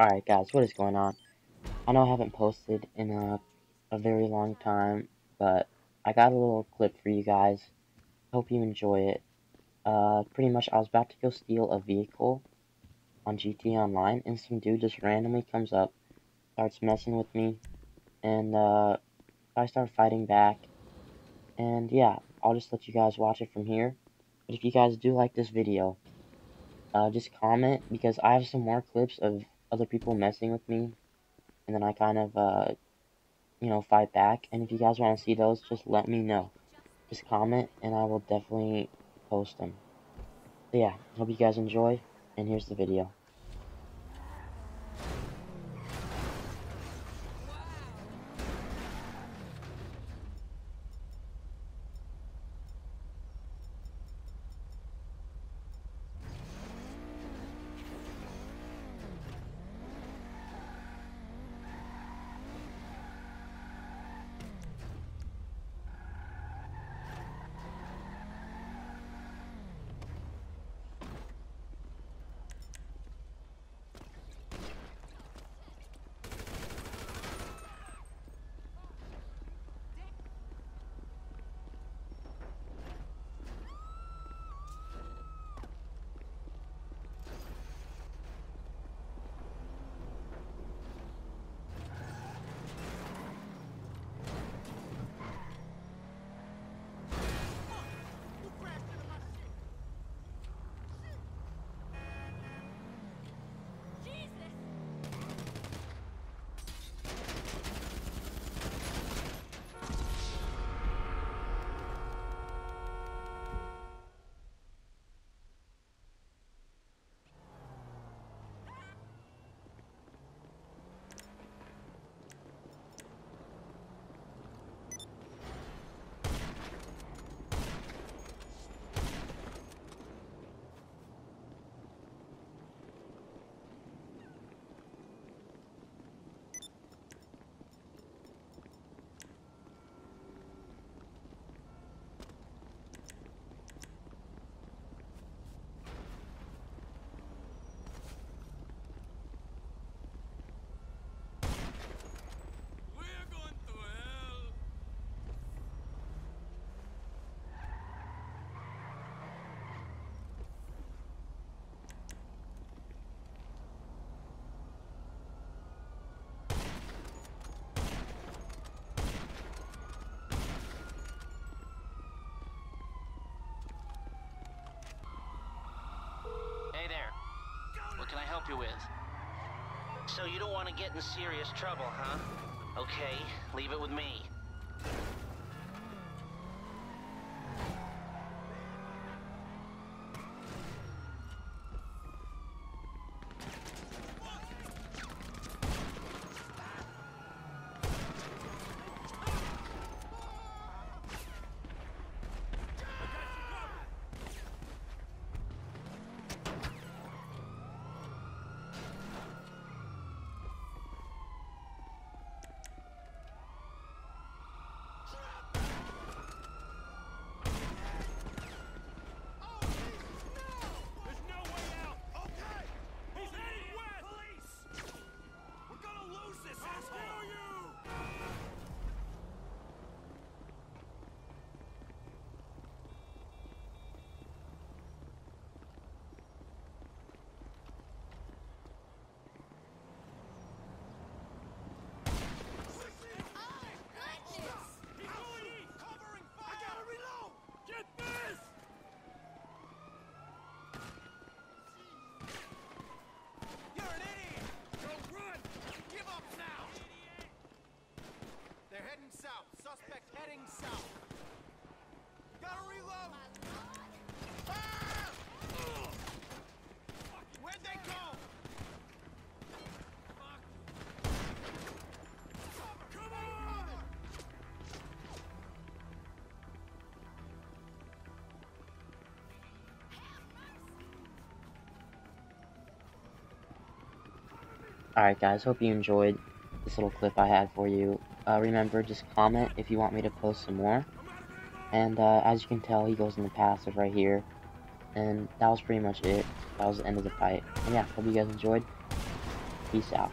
Alright guys, what is going on? I know I haven't posted in a, a very long time, but I got a little clip for you guys. Hope you enjoy it. Uh, pretty much I was about to go steal a vehicle on GTA Online, and some dude just randomly comes up, starts messing with me, and uh, I start fighting back. And yeah, I'll just let you guys watch it from here. But if you guys do like this video, uh, just comment, because I have some more clips of other people messing with me, and then I kind of, uh, you know, fight back. And if you guys want to see those, just let me know. Just comment, and I will definitely post them. So yeah, hope you guys enjoy, and here's the video. Can I help you with? So you don't want to get in serious trouble, huh? Okay, leave it with me. They're heading south. Suspect heading south. Gotta reload! Ah! Where'd they go? Alright guys, hope you enjoyed this little clip I had for you. Uh, remember, just comment if you want me to post some more. And uh, as you can tell, he goes in the passive right here. And that was pretty much it. That was the end of the fight. And yeah, hope you guys enjoyed. Peace out.